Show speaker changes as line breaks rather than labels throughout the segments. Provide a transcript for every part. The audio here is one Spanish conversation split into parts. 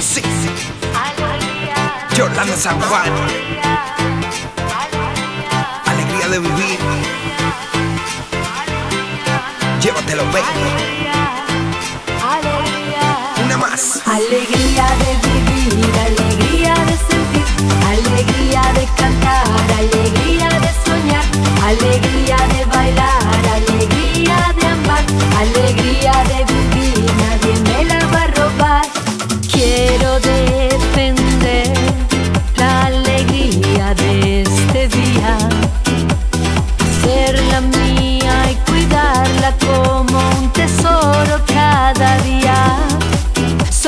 Sí, sí. Yolanda San Juan. Alegría de vivir. Llévatelo, baby.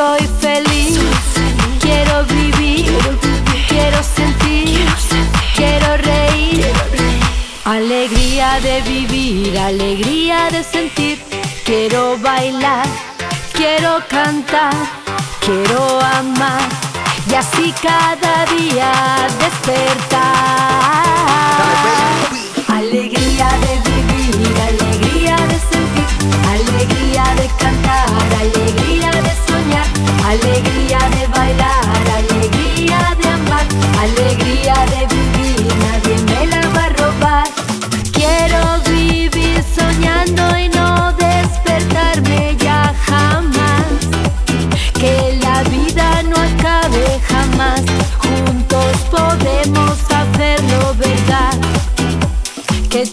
Soy feliz, quiero vivir, quiero sentir, quiero reír. Alegría de vivir, alegría de sentir. Quiero bailar, quiero cantar, quiero amar. Y así cada día despertar. Bailar, alegría de amar, alegría de vivir, nadie me la va a robar. Quiero vivir soñando y no despertarme ya jamás. Que la vida no acabe jamás, juntos podemos hacerlo verdad. Que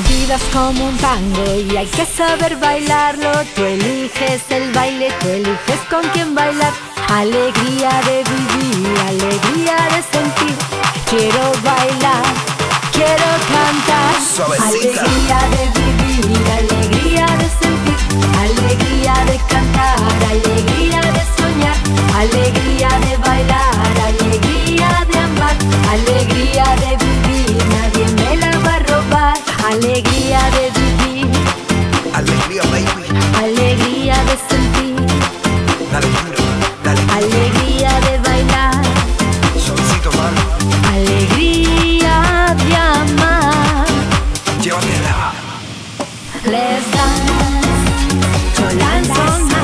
La vida es como un tango y hay que saber bailarlo. Tú eliges el baile, tú eliges con quién bailar. Alegría de vivir, alegría de sentir. Quiero bailar, quiero cantar. Alegría de vivir, alegría de sentir. Alegría de cantar, alegría de soñar. Alegría de bailar, alegría de amar. Alegría de vivir. Alegría de vivir.
Alegría, baby.
Alegría de sentir.
Dale dale.
Alegría de bailar.
Solcito, mano.
Alegría de amar.
Llévatela.
Les dance, yo lanzo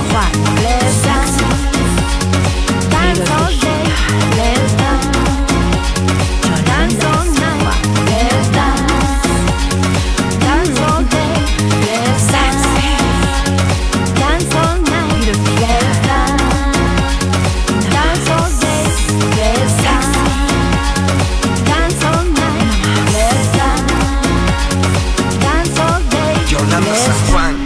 San